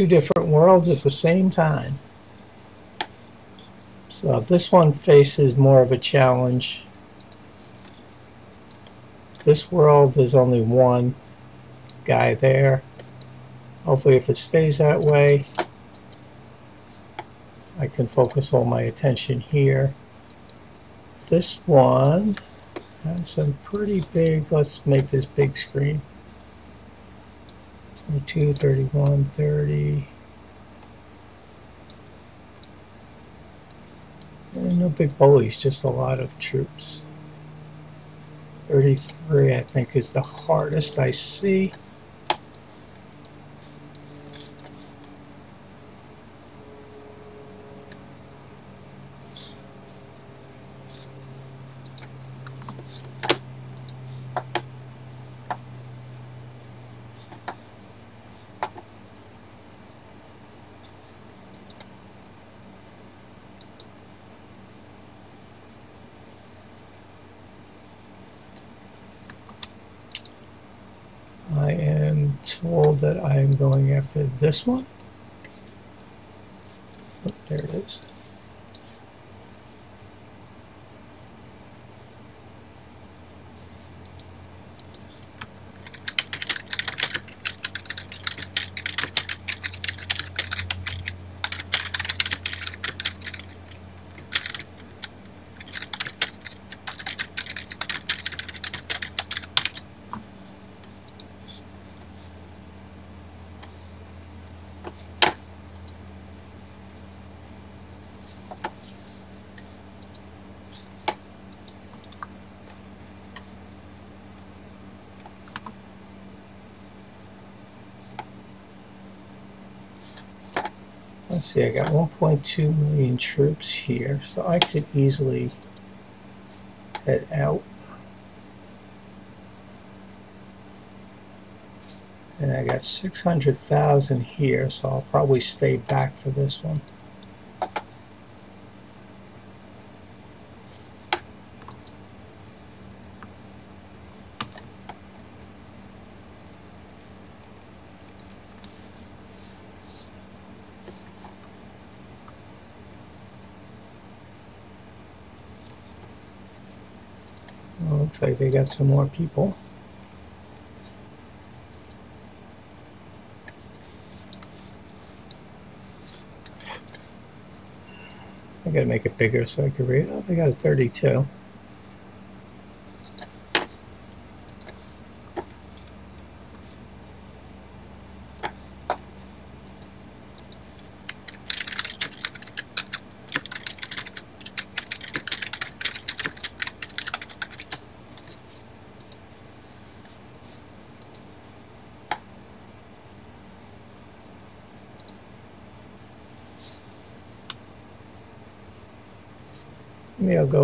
two different worlds at the same time. So this one faces more of a challenge. This world, there's only one guy there. Hopefully if it stays that way, I can focus all my attention here. This one has some pretty big, let's make this big screen. 22, 31, 30. And no big bullies, just a lot of troops. 33 I think is the hardest I see. told that I'm after this one. Oh, there it is. let's see, I got 1.2 million troops here, so I could easily head out. And I got 600,000 here, so I'll probably stay back for this one. Looks like they got some more people. I gotta make it bigger so I can read. Oh, they got a 32.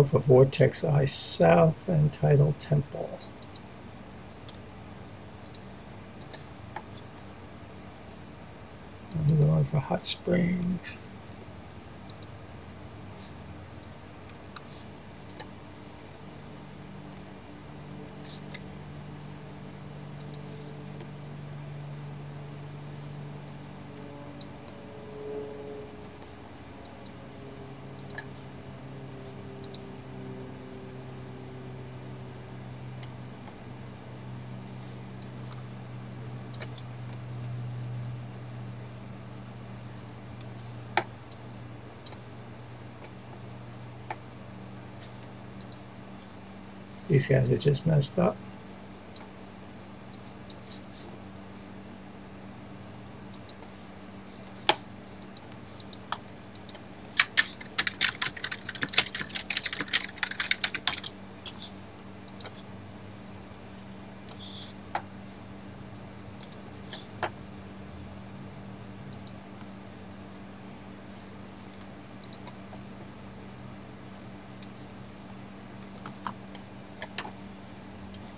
For Vortex Eye South and Tidal Temple. I'm going for Hot Springs. These guys are just messed up.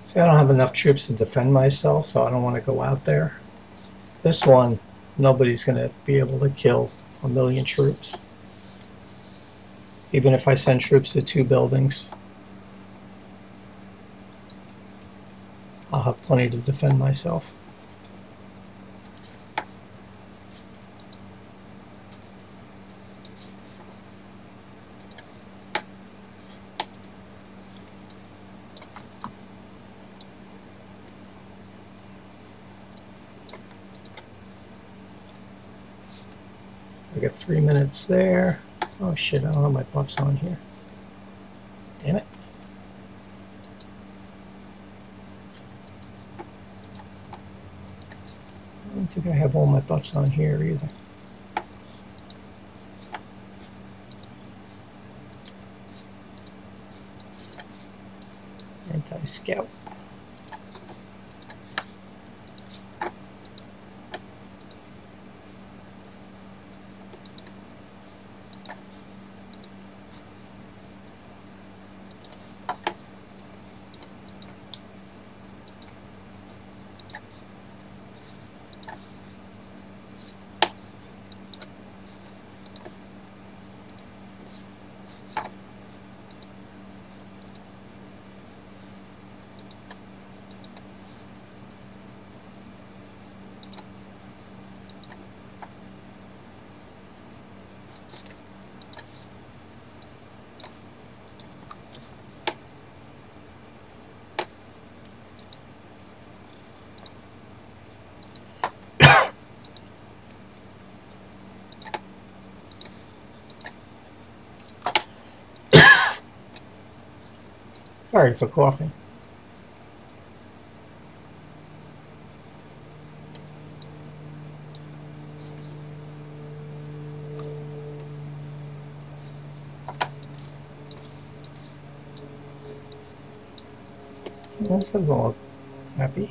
See, I don't have enough troops to defend myself, so I don't want to go out there. This one, nobody's going to be able to kill a million troops. Even if I send troops to two buildings. I'll have plenty to defend myself. I got there. Oh shit, I don't have my buffs on here. Damn it. I don't think I have all my buffs on here either. Sorry for coughing. This is all happy.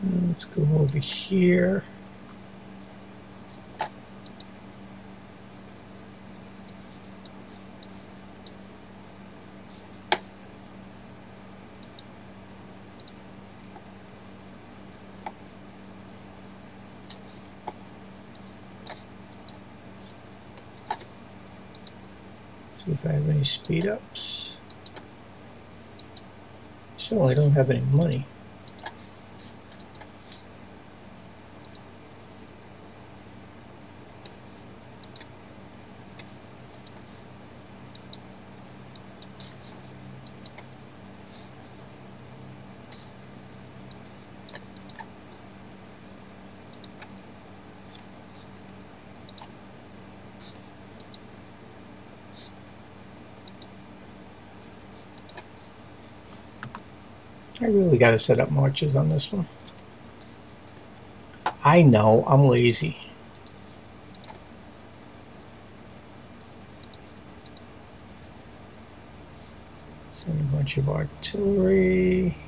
Let's go over here. See if I have any speed ups. So I don't have any money. Got to set up marches on this one. I know, I'm lazy. Send a bunch of artillery,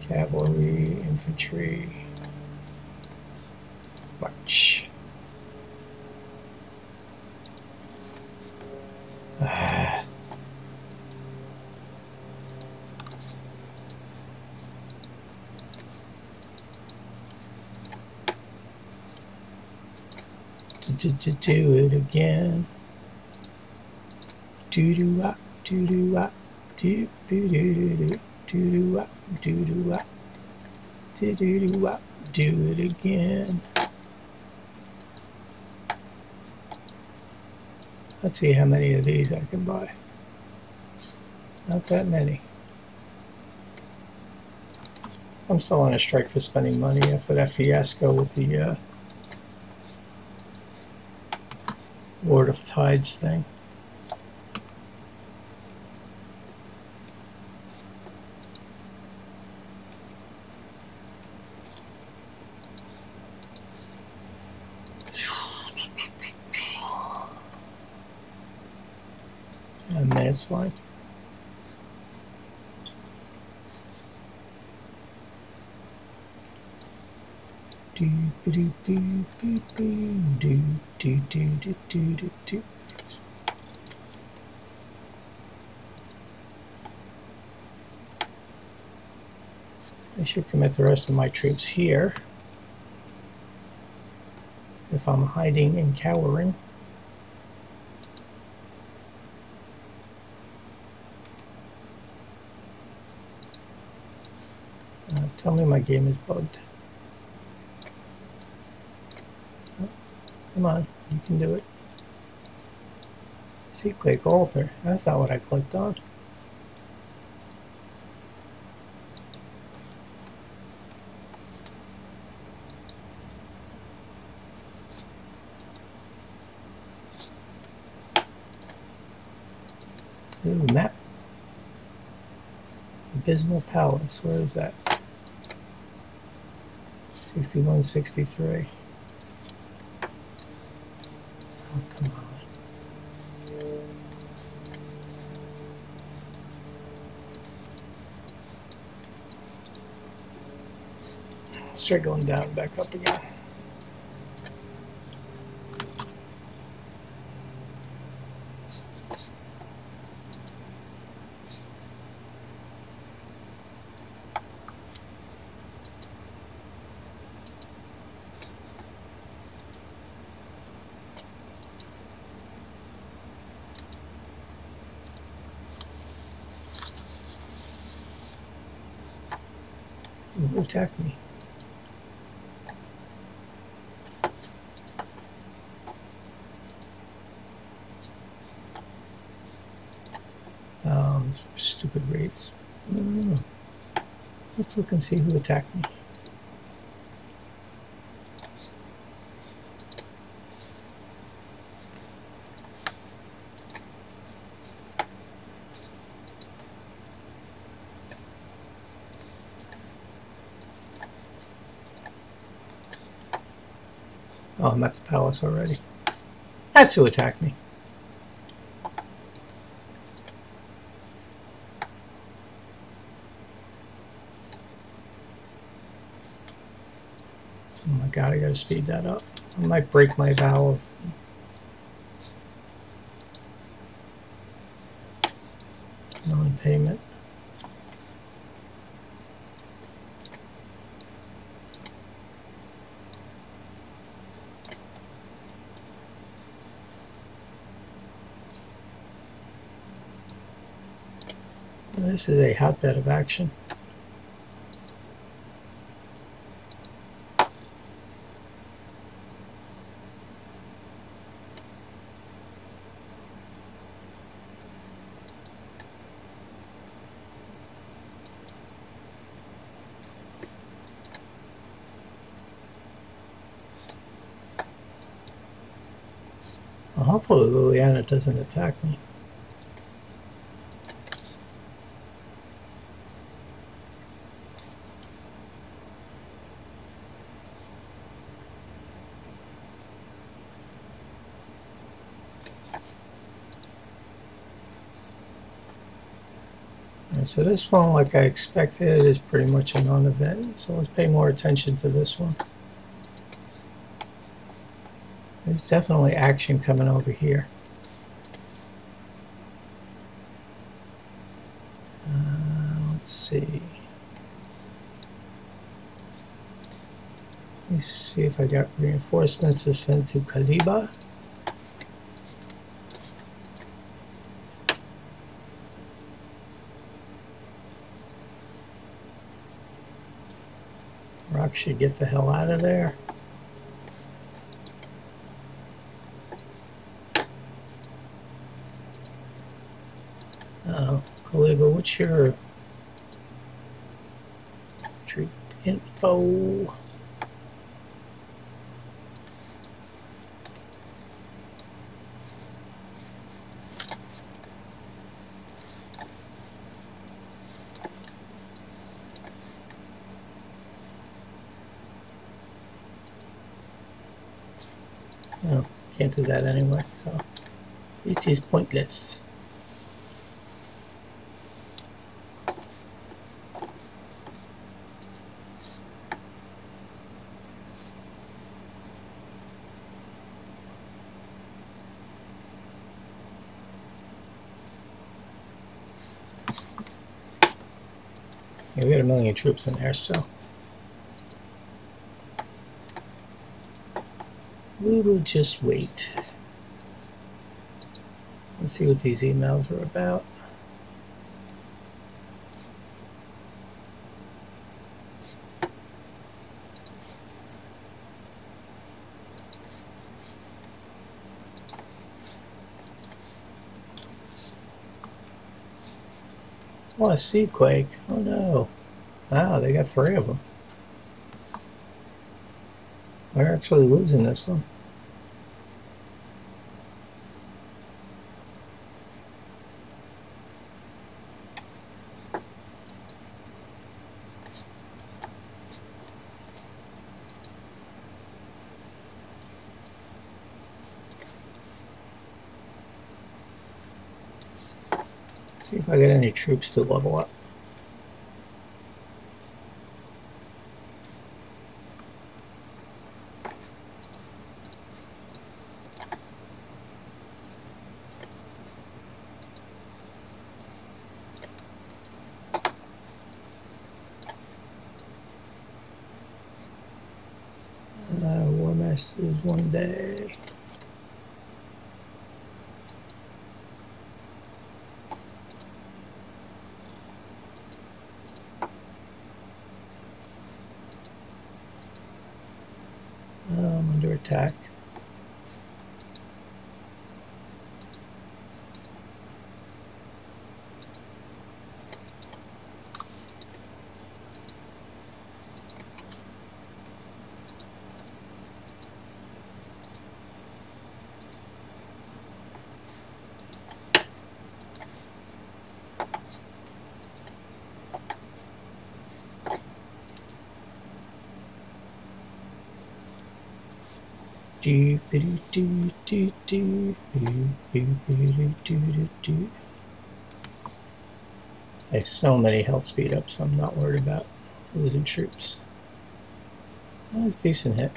cavalry, infantry. March. Ah. To, to do it again. Do do wop, do do wop, do do do do do do do wop, do do wop, do do do wop, do it again. Let's see how many of these I can buy. Not that many. I'm still on a strike for spending money after that fiasco with the uh, Lord of Tides thing. I should commit the rest of my troops here. If I'm hiding and cowering. Uh, tell me my game is bugged. Come on, you can do it. See, click author. That's not what I clicked on. Ooh, map. Abysmal Palace, where is that? 6163. Oh, come on. Let's going down back up again. Who attacked me? Um, stupid wraiths. No, no, no. Let's look and see who attacked me. Oh, I'm at the palace already. That's who attacked me. Oh gotta speed that up. I might break my of non-payment. This is a hotbed of action. Well, hopefully Liliana doesn't attack me. so this one, like I expected, is pretty much a non-event. So let's pay more attention to this one. There's definitely action coming over here. Uh, let's see. Let me see if I got reinforcements to send to Kaliba. Rock should get the hell out of there. Uh, oh, Caliba, what's your treat info? can't do that anyway so. It is pointless. Yeah, we got a million troops in there, so. We will just wait. Let's see what these emails are about. Oh, a sea quake. Oh no. Wow, they got three of them. We're actually losing this one. See if I get any troops to level up. this is one day. I have so many health speed ups, I'm not worried about losing troops. That was a decent hit.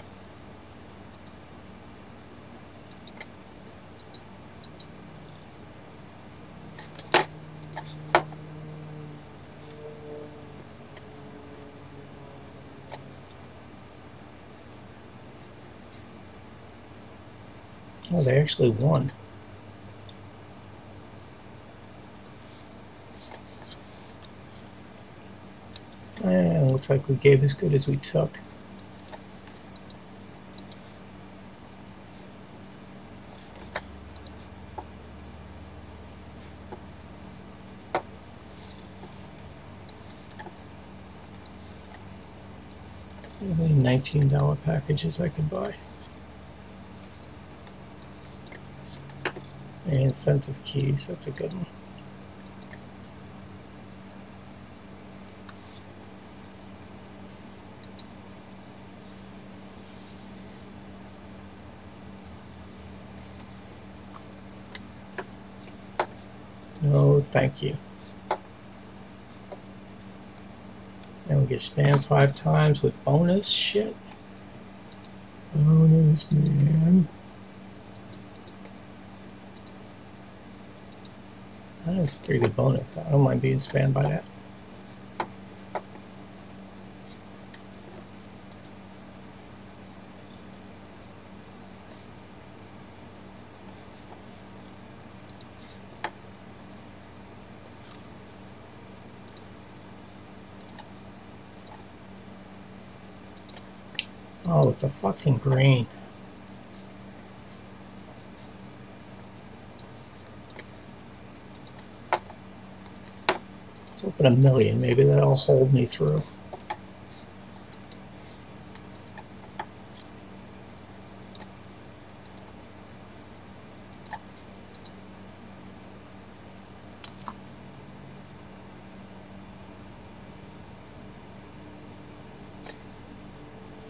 Oh, they actually won. Eh, and looks like we gave as good as we took. Any $19 packages I could buy. And incentive keys, that's a good one. No, thank you. And we get spam five times with bonus shit. Bonus, man. That's a pretty good bonus. I don't mind being spammed by that. Oh, it's a fucking green. A million. Maybe that'll hold me through.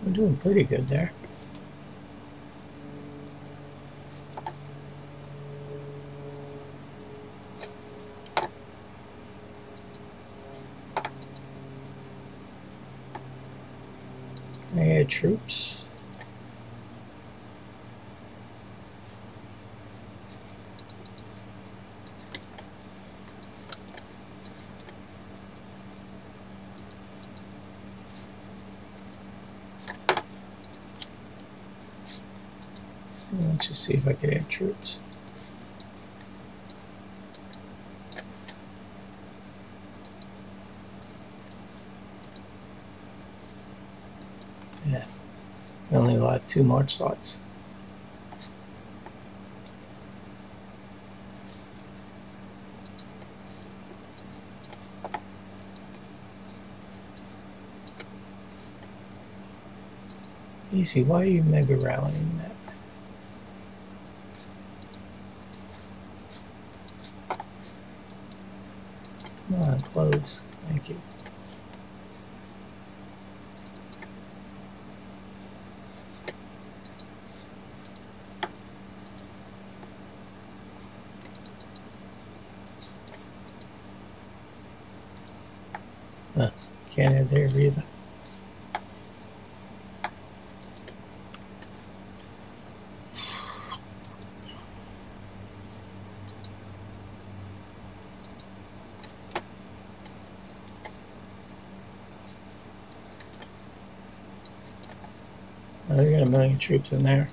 We're doing pretty good there. troops. Let's just see if I can add troops. Yeah, we only allow two march slots. Easy, why are you mega rallying that? Come on, close. Thank you. Huh, can't add there either. They got a million troops in there.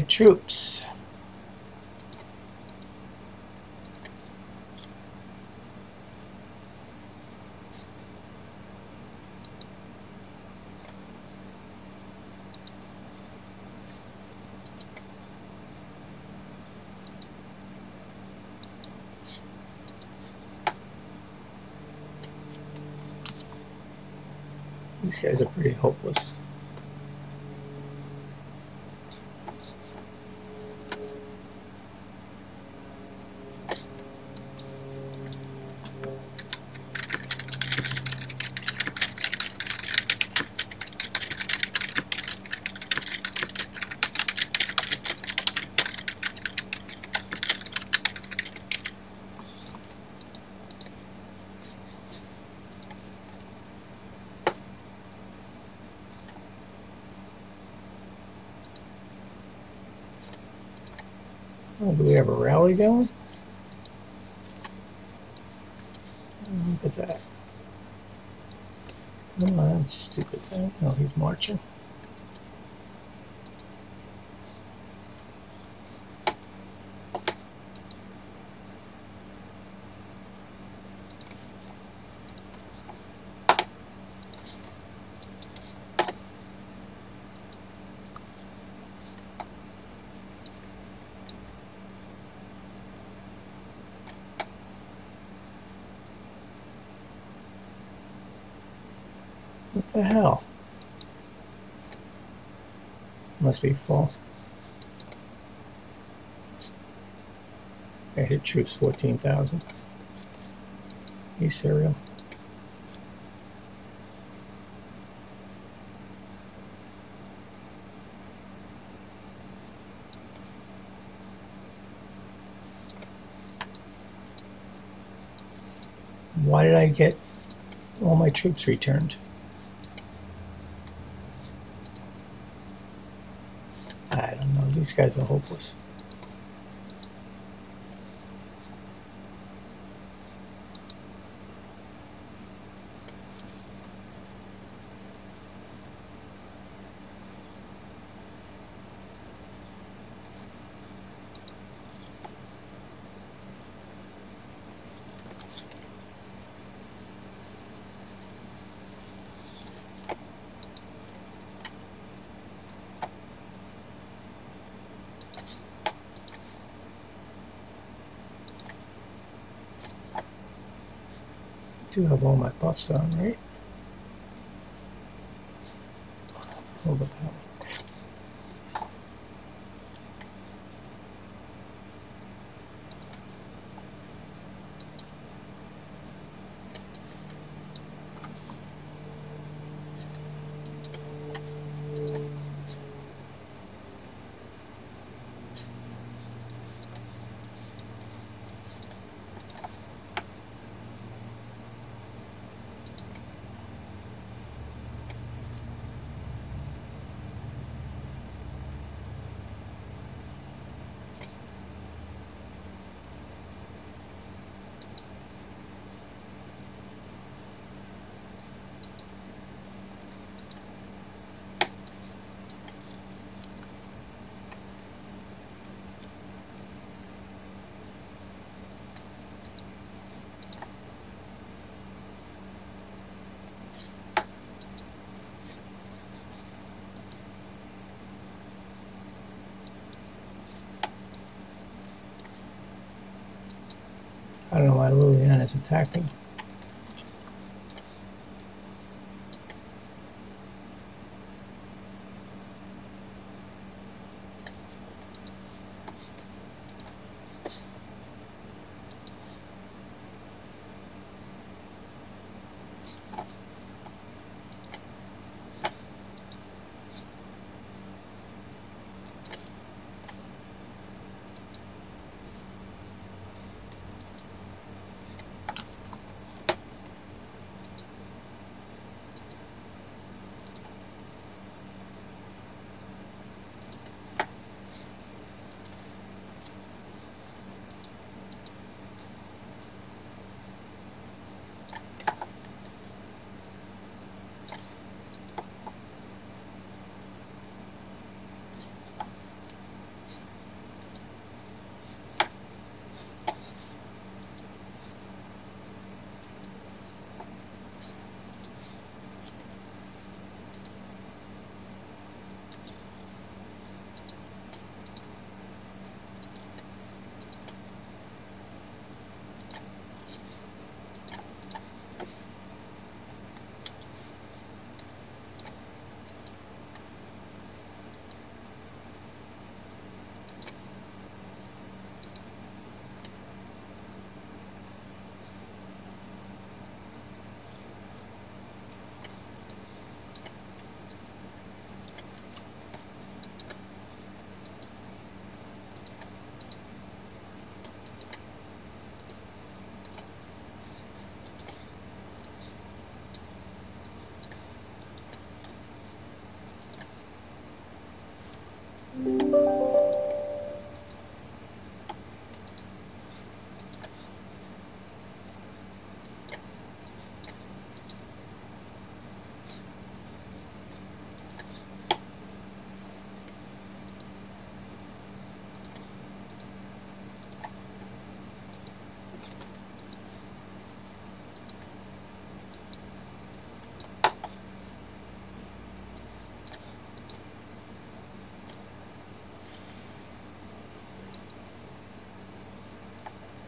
Troops. These guys are pretty hopeless. Oh, do we going? Look at that. Come on, stupid thing. Oh, he's marching. The hell? Must be full. I hit troops 14,000. Hey, cereal. Why did I get all my troops returned? I don't know. These guys are hopeless. Do have all my buffs on, right? What about that one? One's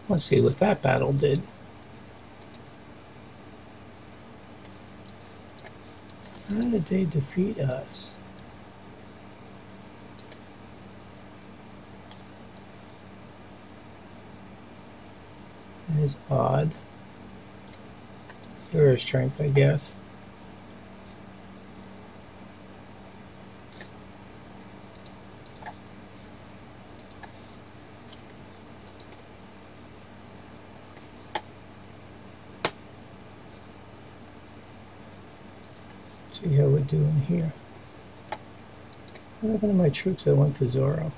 Let's see what that battle did. How did they defeat us? That is odd. Your strength, I guess. See how we're doing here. What happened to my troops that went to Zoro?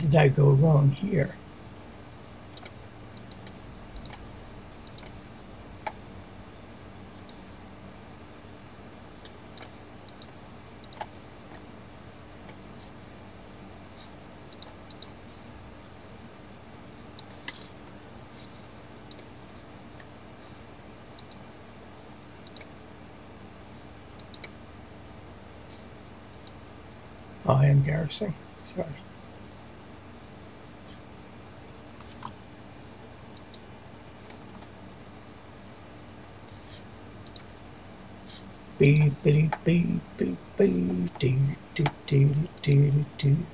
did I go wrong here? I am garrisoning. Sorry. Beep, beep, beep, beep, beep, do, do, do, do, do, do.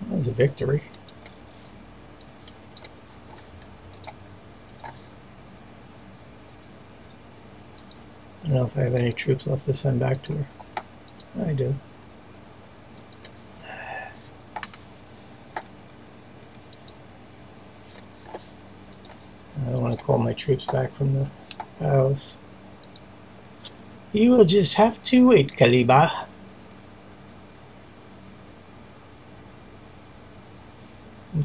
That was a victory. I don't know if I have any troops left to send back to her. I do. I don't want to call my troops back from the palace. You will just have to wait, Kaliba.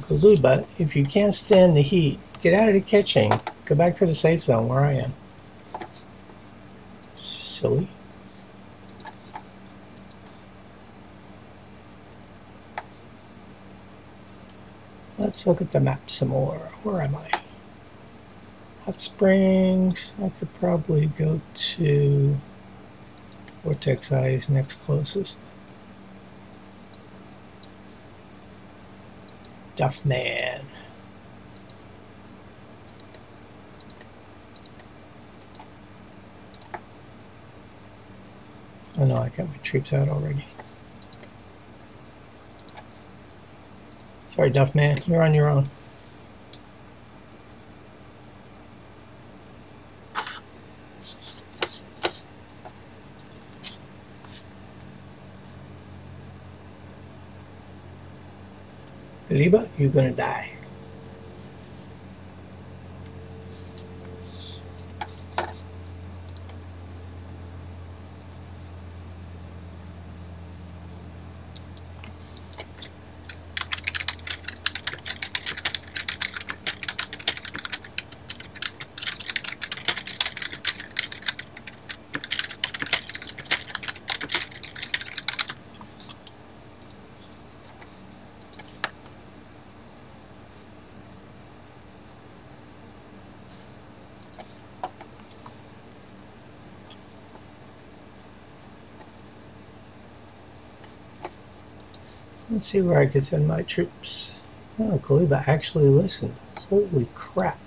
Kaliba, if you can't stand the heat, get out of the kitchen. Go back to the safe zone where I am. Silly. Let's look at the map some more. Where am I? Hot Springs. I could probably go to Vortex Eye is next closest. Duffman. Oh no, I got my troops out already. Sorry, Duff Man, you're on your own. Liba, you're gonna die. Let's see where I can send my troops. Oh, Kaliba actually listened. Holy crap.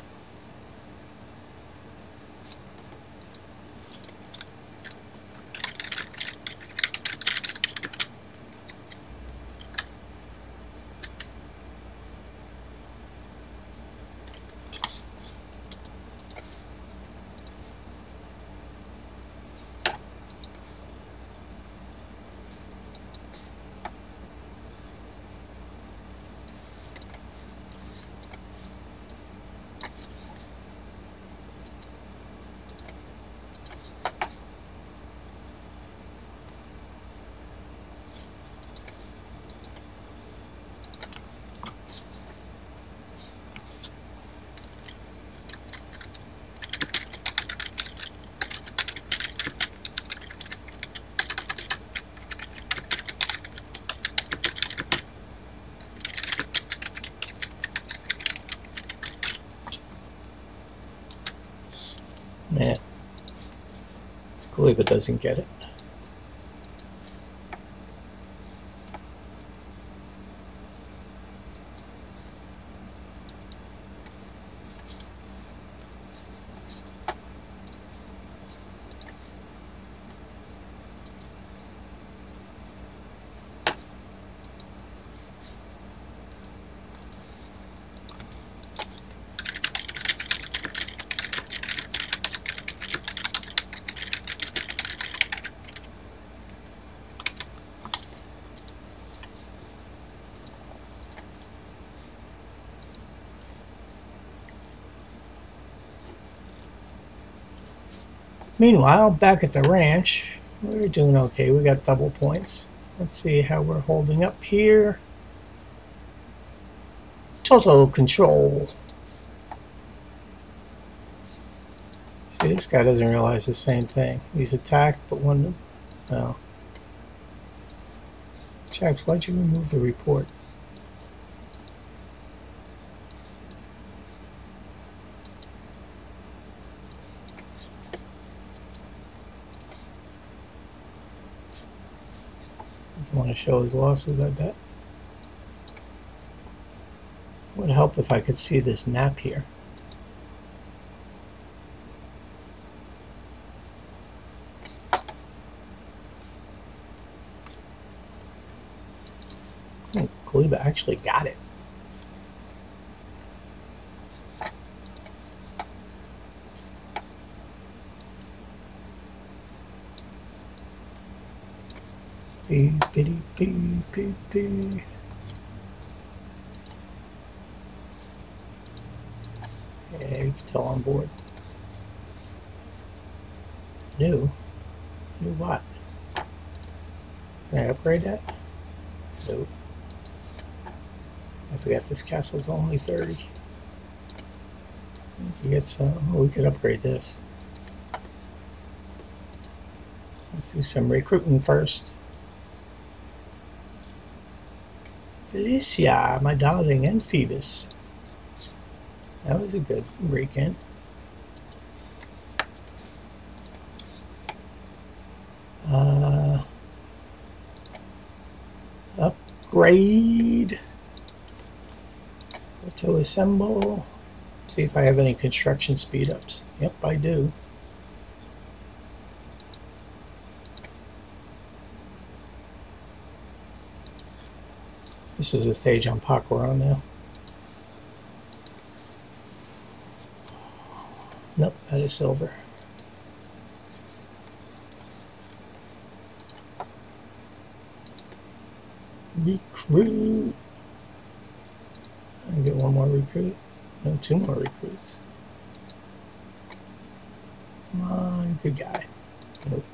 Man. Kaliba doesn't get it. Meanwhile, back at the ranch, we're doing okay. We got double points. Let's see how we're holding up here. Total control. See, this guy doesn't realize the same thing. He's attacked, but one... No. Jax, why'd you remove the report? Show his losses, I bet. Would help if I could see this map here. Hmm, Kaliba actually got it. Beep, beep, beep, beep, beep. Yeah, you can tell on board. New? New what? Can I upgrade that? Nope. I forgot this castle's only 30. You get some, oh, we could upgrade this. Let's do some recruiting first. Felicia, my darling, and Phoebus. That was a good weekend. Uh, upgrade. To assemble. See if I have any construction speed ups. Yep, I do. This is the stage on now. Nope, that is silver. Recruit. I get one more recruit. No, two more recruits. Come on, good guy. Nope.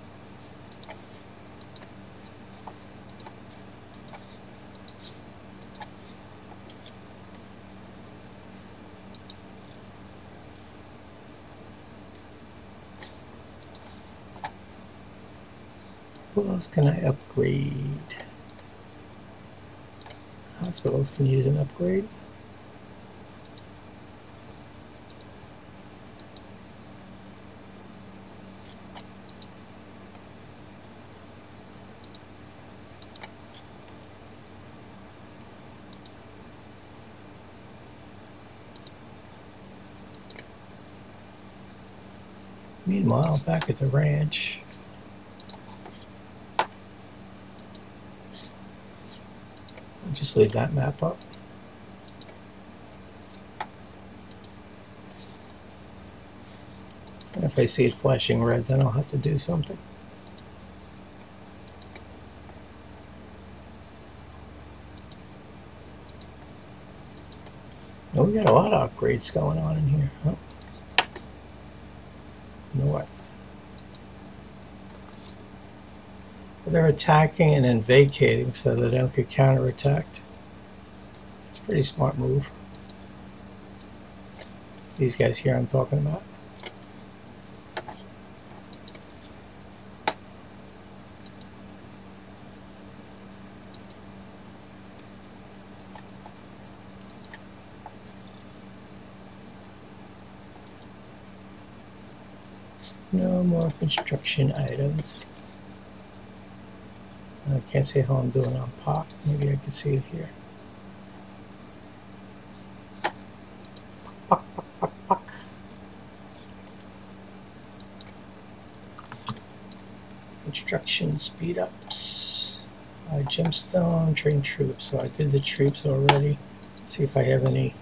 Who else can I upgrade? Hospitals can use an upgrade. Meanwhile, back at the ranch, I'll just leave that map up. And if I see it flashing red, then I'll have to do something. We got a lot of upgrades going on in here. North. They're attacking and then vacating so they don't get counterattacked. It's a pretty smart move. These guys here I'm talking about. No more construction items. I can't see how I'm doing on pop. Maybe I can see it here. Puck, puck, puck. Construction speed ups. Gemstone, train troops. So I did the troops already. Let's see if I have any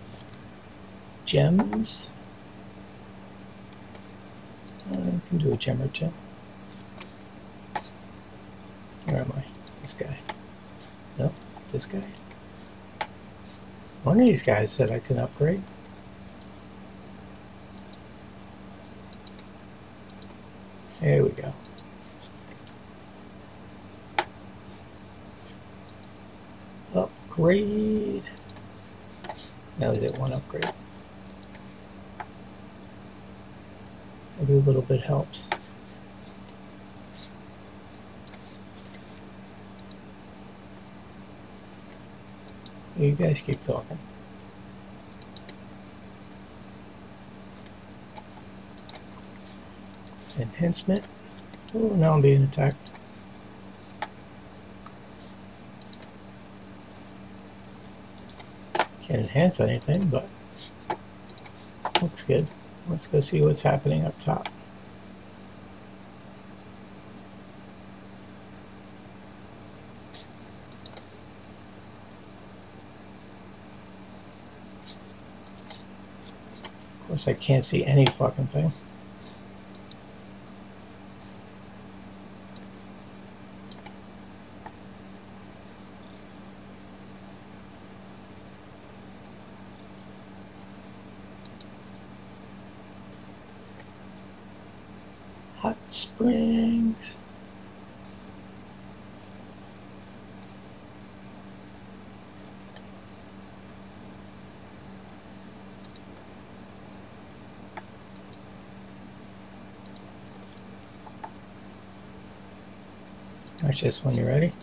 gems. I can do a gem or two. Where am I? This guy. No, this guy. One of these guys said I can upgrade. There we go. Upgrade. Now is it one upgrade? Every little bit helps. You guys keep talking. Enhancement. Oh, now I'm being attacked. Can't enhance anything, but looks good. Let's go see what's happening up top. Of course, I can't see any fucking thing. Hot Springs. Just when you're ready.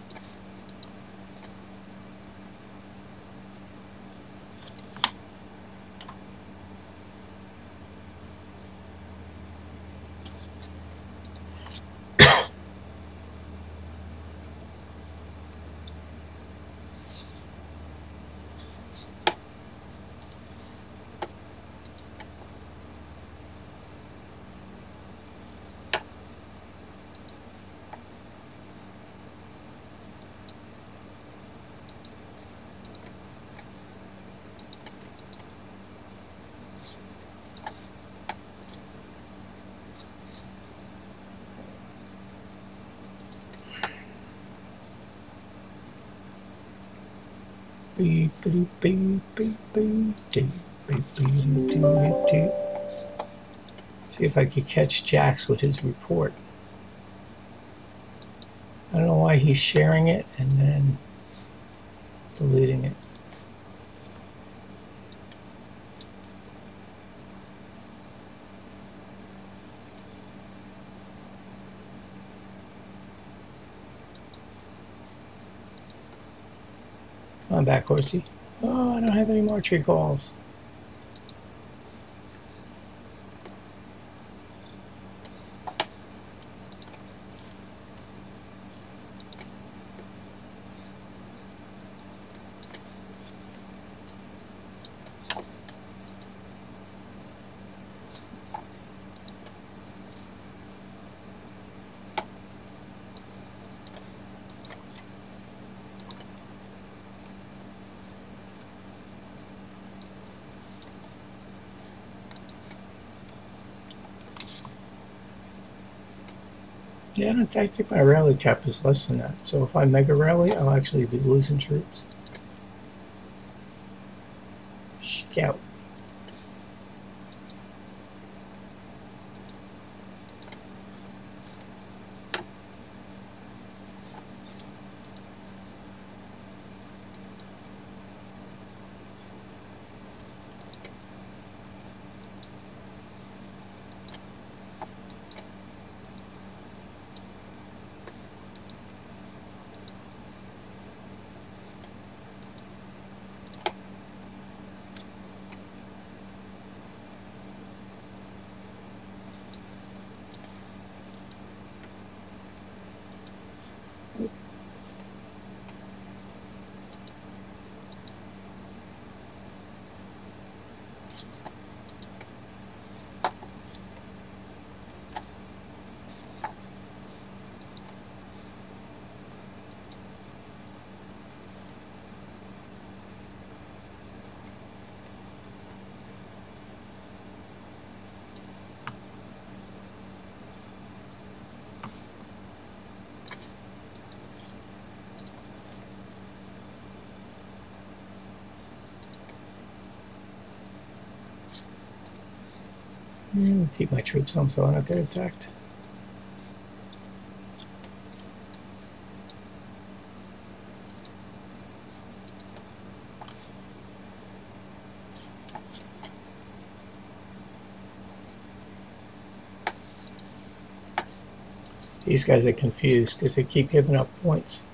See if I could catch Jax with his report. I don't know why he's sharing it and then deleting it. Back, horsey. Oh, I don't have any more tree calls. Think my rally cap is less than that. So if I mega rally, I'll actually be losing troops. Yeah, keep my troops home so I don't get attacked. These guys are confused because they keep giving up points.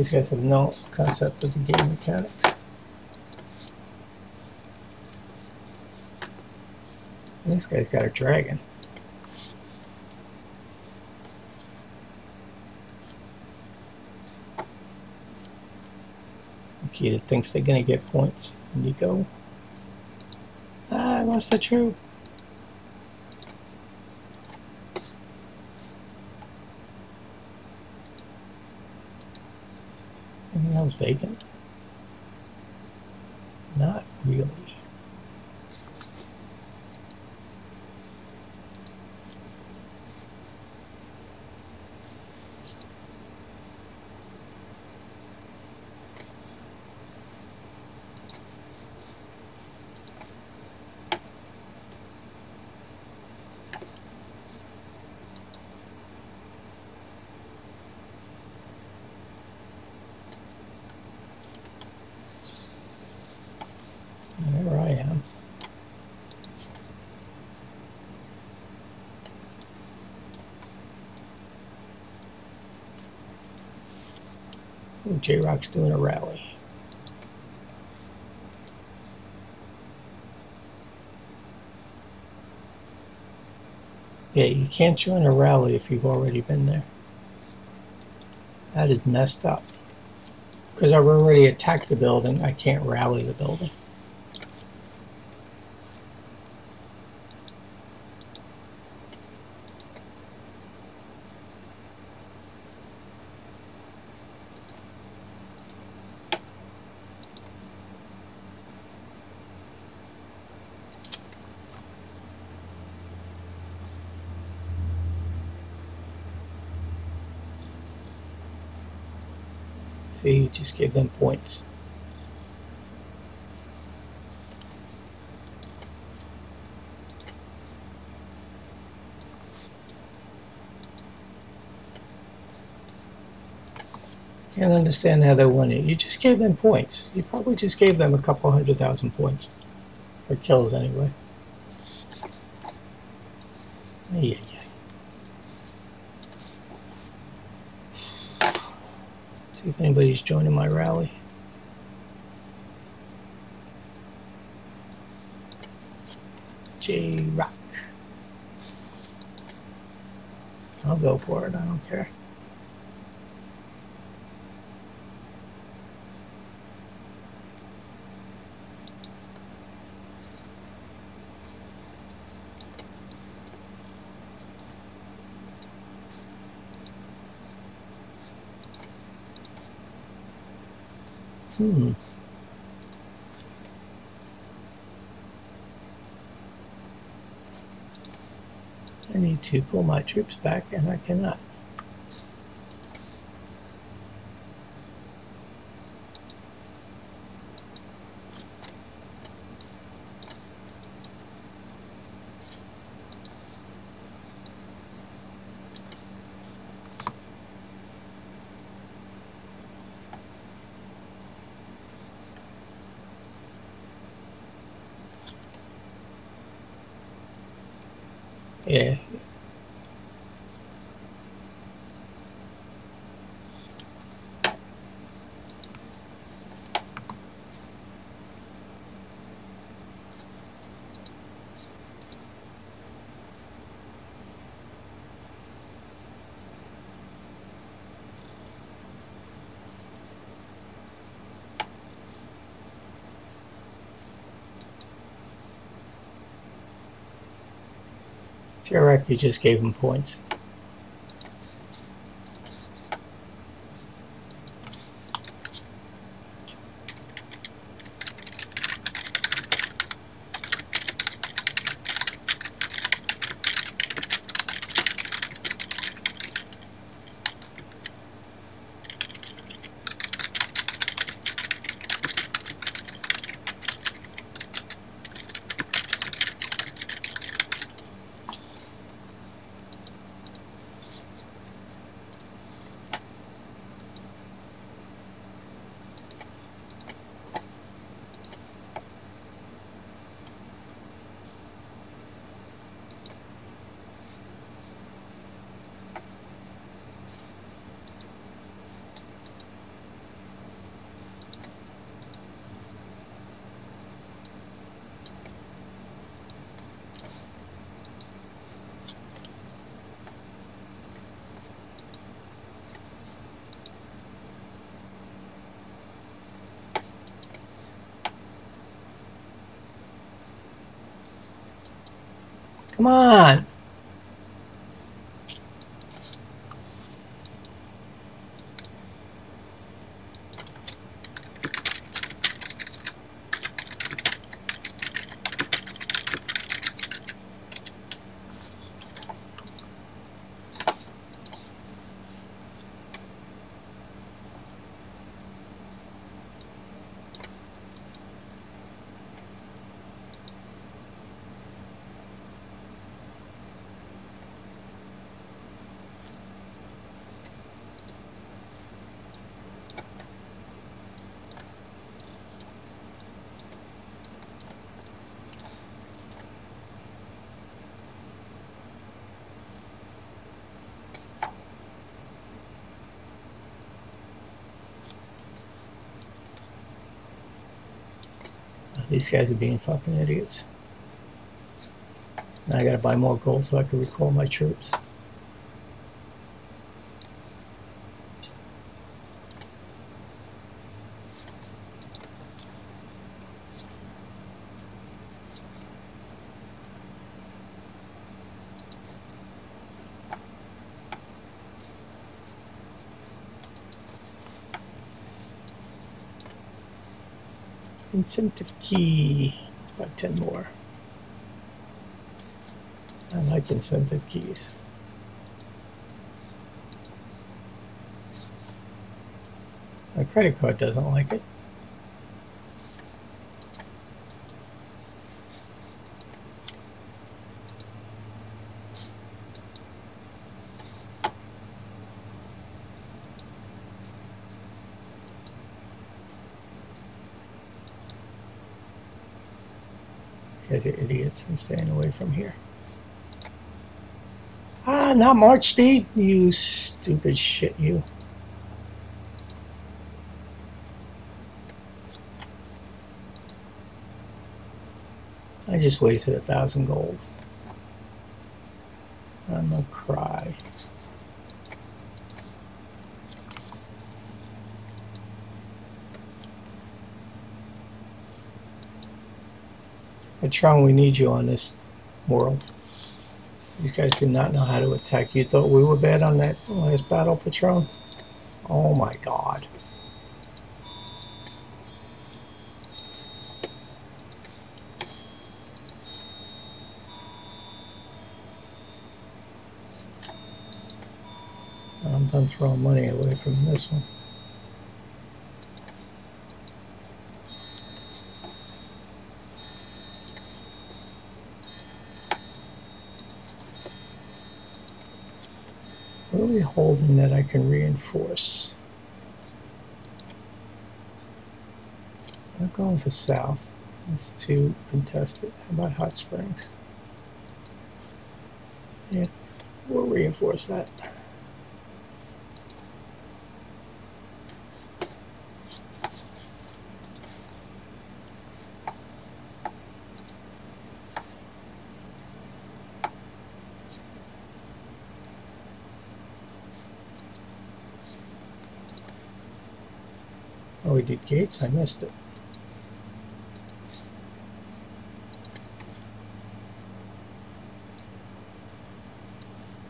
These guys have no concept of the game mechanics. This guy's got a dragon. Nikita thinks they're gonna get points. And you go. Ah, I lost the troop. Anything else vacant? Not really. There I am. Ooh, J-Rock's doing a rally. Yeah, you can't join a rally if you've already been there. That is messed up. Because I've already attacked the building, I can't rally the building. See, you just gave them points. Can't understand how they won it. You just gave them points. You probably just gave them a couple hundred thousand points. Or kills, anyway. Yeah, yeah. See anybody's joining my rally. J Rock. I'll go for it. I don't care. Hmm. I need to pull my troops back and I cannot. Yeah. Jarek, you just gave him points. Come on. These guys are being fucking idiots. Now I gotta buy more gold so I can recall my troops. Incentive key. It's about 10 more. I like incentive keys. My credit card doesn't like it. guys are idiots. I'm staying away from here. Ah, not March speed, you stupid shit, you. I just wasted a thousand gold. I'm gonna cry. Patron, we need you on this world. These guys do not know how to attack. You thought we were bad on that last battle, Patron? Oh my god. I'm done throwing money away from this one. What are holding that I can reinforce? I'm going for south. It's too contested. How about hot springs? Yeah, we'll reinforce that. Gates? I missed it.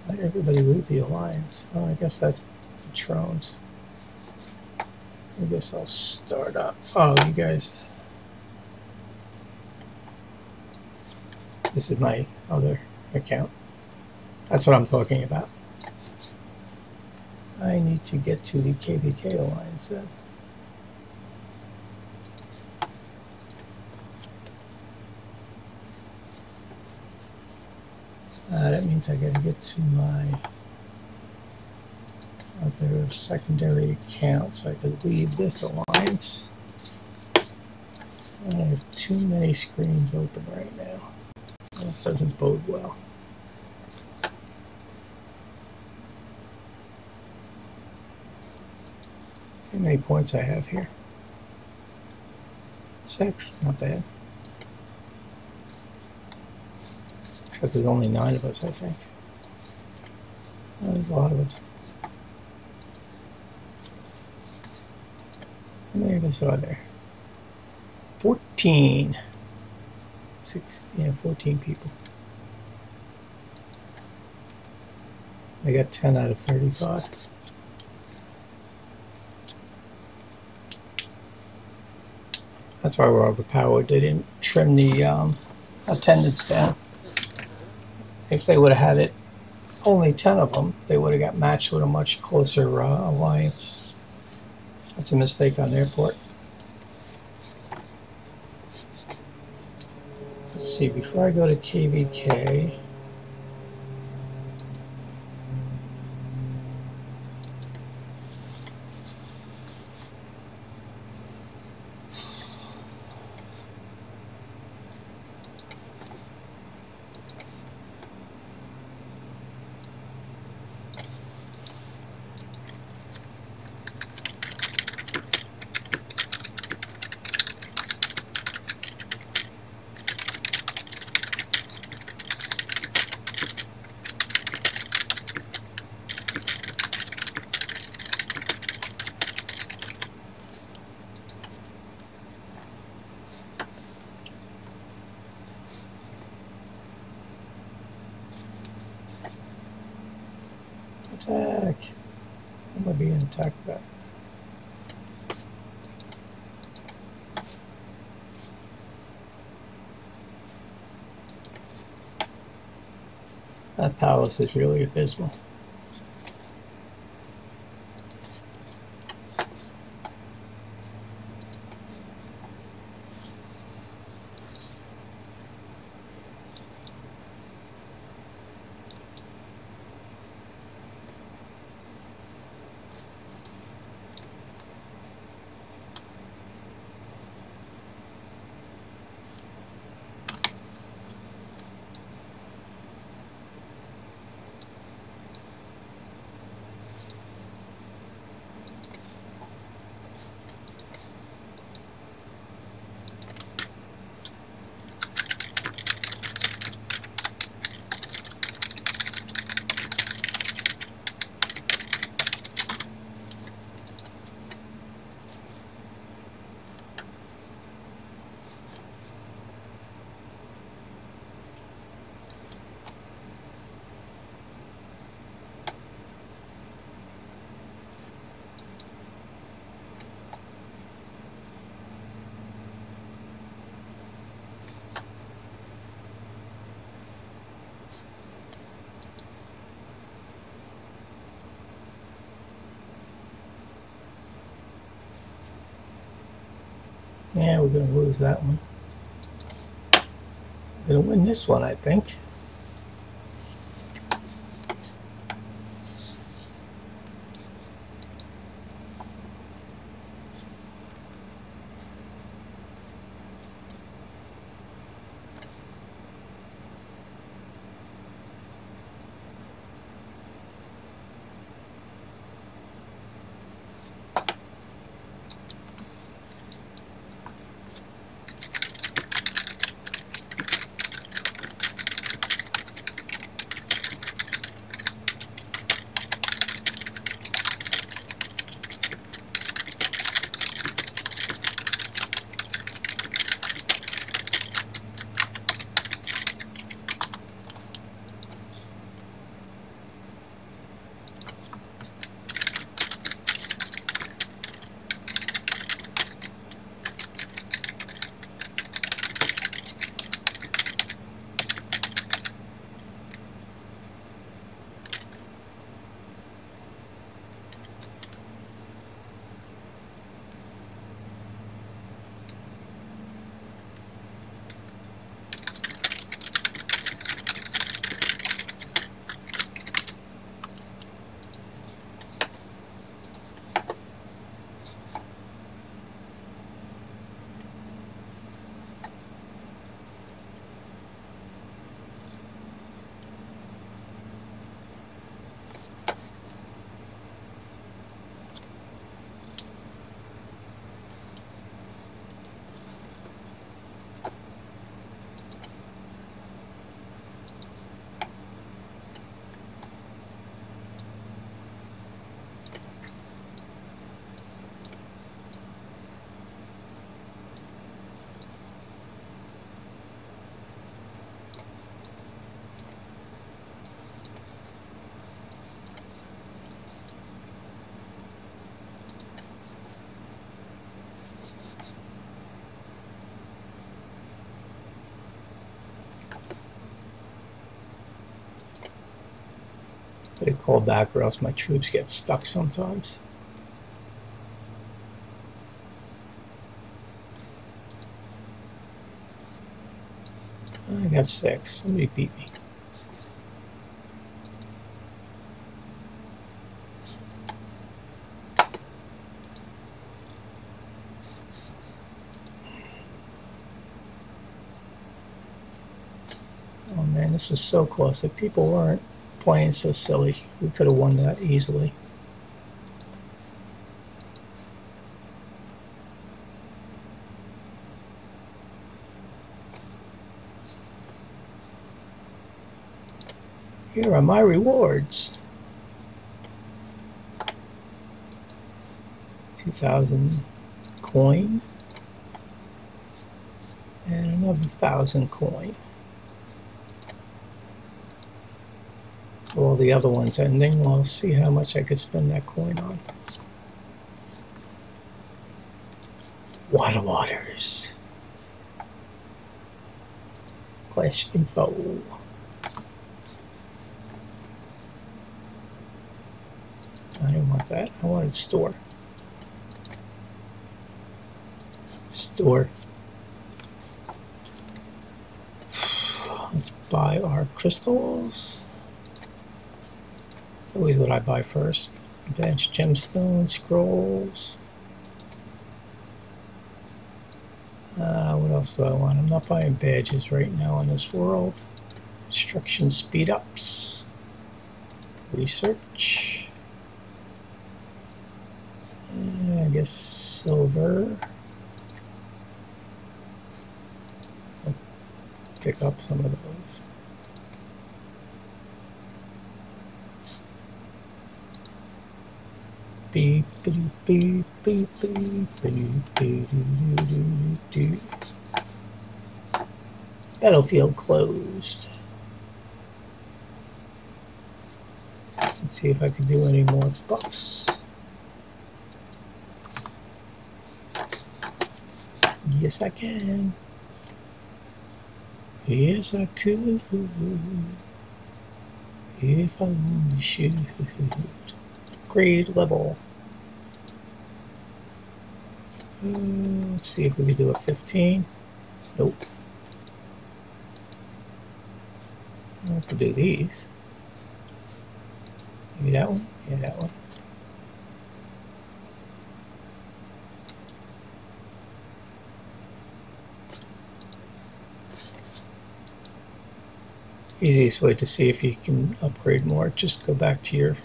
Why did everybody loot the Alliance? Oh, I guess that's the Patrons. I guess I'll start up. Oh, you guys. This is my other account. That's what I'm talking about. I need to get to the KVK Alliance then. That means I gotta get to my other secondary account so I could leave this alliance. I have too many screens open right now. That doesn't bode well. See how many points I have here? Six, not bad. Except there's only nine of us, I think. Oh, there's a lot of us. How many of us are there? 14. Six, yeah, 14 people. I got 10 out of 35. That's why we're overpowered. They didn't trim the um, attendance down. If they would have had it only 10 of them, they would have got matched with a much closer uh, alliance. That's a mistake on their part. Let's see, before I go to KVK, attack. Am I being attacked back? That palace is really abysmal. Yeah, we're going to lose that one. We're going to win this one, I think. Better call back or else my troops get stuck sometimes. I got six. Somebody beat me. Oh man, this was so close. that people weren't playing so silly, we could have won that easily. Here are my rewards. 2,000 coin and another 1,000 coin. all the other ones ending. We'll see how much I could spend that coin on. War of Waters. Clash info. I didn't want that. I wanted store. Store. Let's buy our crystals. Always what I buy first. Advanced gemstone, scrolls. Uh, what else do I want? I'm not buying badges right now in this world. Construction speed ups. Research. Uh, I guess silver. I'll pick up some of those. Beep, beep, beep, beep, beep, beep, beep, beep, Battlefield closed. Let's see if I can do any more buffs. Yes, I can. Yes, I could. If I only should grade level. Uh, let's see if we can do a 15. Nope. I have to do these. Maybe that one? Yeah, that one. Easiest way to see if you can upgrade more, just go back to your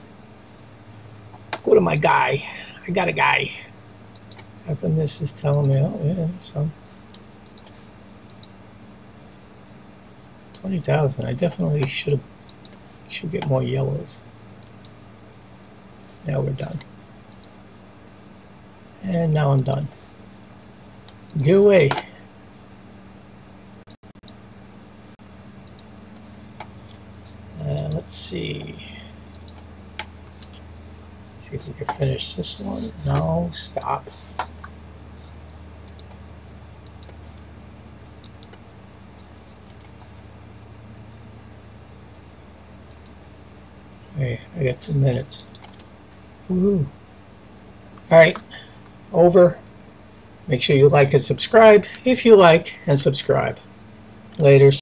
Go to my guy. I got a guy. How come this is telling me, oh yeah, some. 20,000. I definitely should have should get more yellows. Now we're done. And now I'm done. Go away. Uh, let's see. See if we can finish this one. No, stop. Hey, I got two minutes. Woohoo. Alright, over. Make sure you like and subscribe if you like and subscribe. Later.